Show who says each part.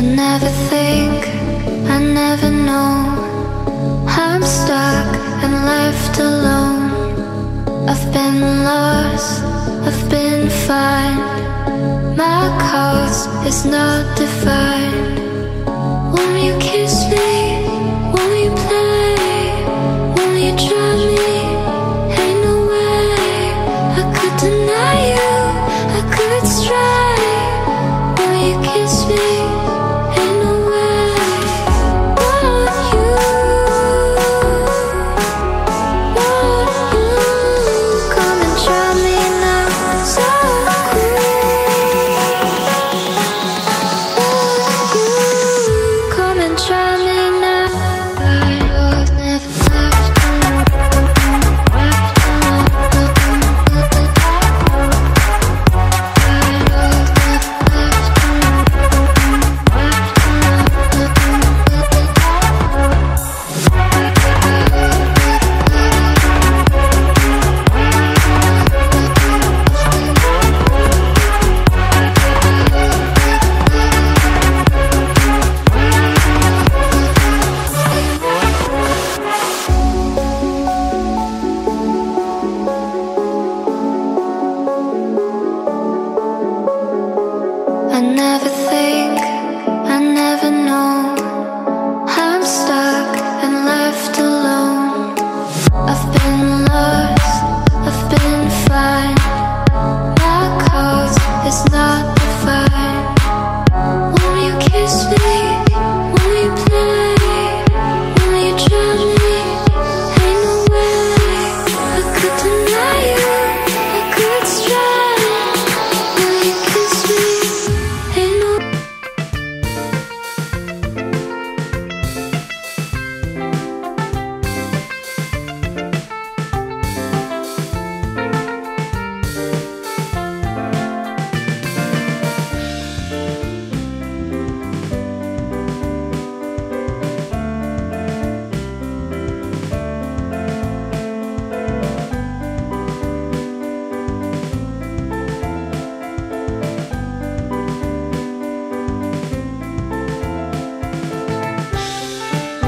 Speaker 1: never think, I never know. I'm stuck and left alone. I've been lost, I've been fine. My cause is not defined. never think